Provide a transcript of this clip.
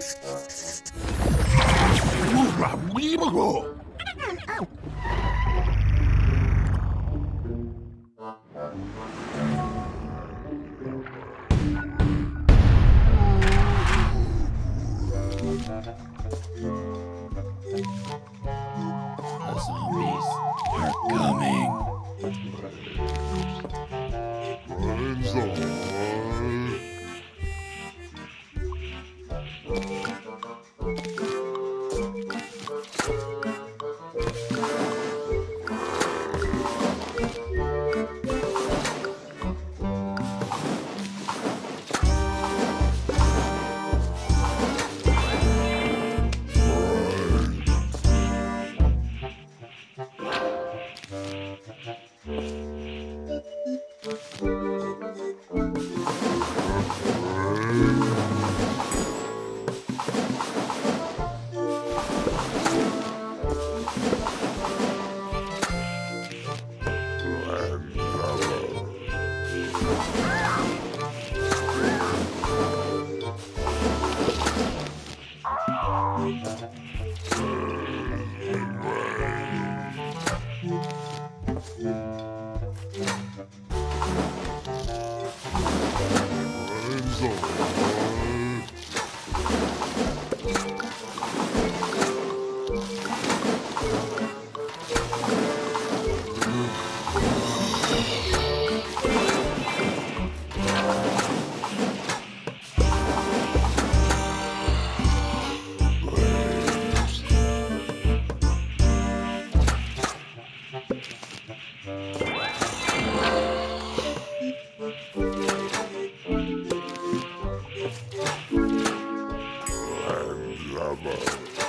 The It's over. I'm lover.